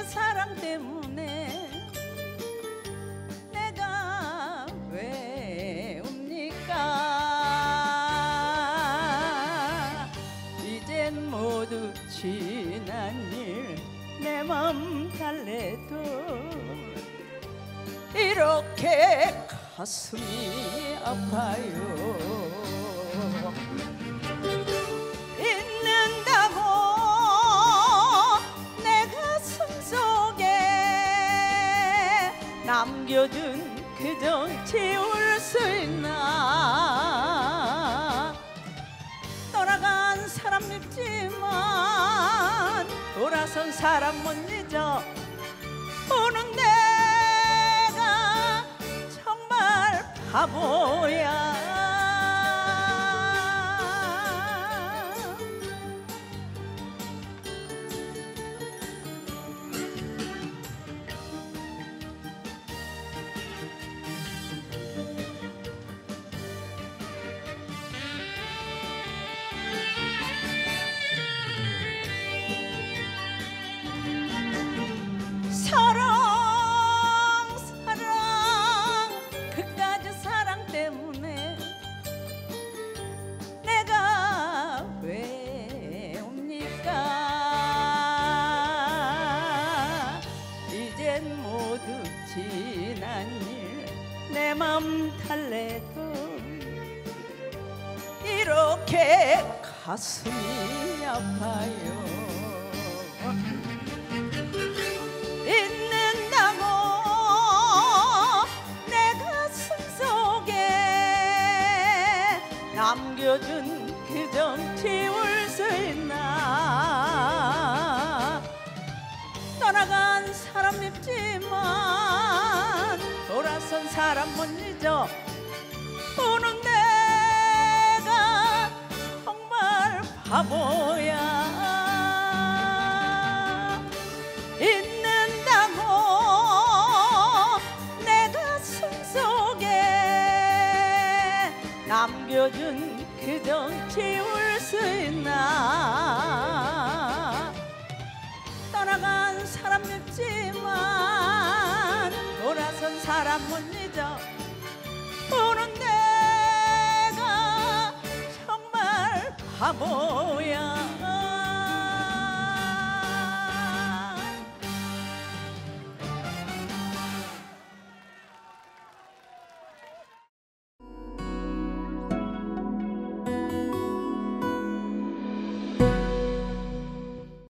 그 사랑 때문에 내가 왜 웁니까? 이젠 모두 지난 일 내 맘 달래도 이렇게 가슴이 아파요. 남겨둔 그정 지울 수 있나 떠나간 사람 밉지만 돌아선 사람 못 잊어 보는 내가 정말 바보야 맘 달래도 이렇게 가슴이 아파요. 있는다고 내 가슴 속에 남겨준 그정 지울 수 있나? 떠나간 사람 밉지만 돌아선 사람 못 잊어 보는 내가 정말 바보야. 있는다고 내 가슴 속에 남겨준 그정 지울 수 있나 사람 못 잊어. 보는 내가 정말 바보야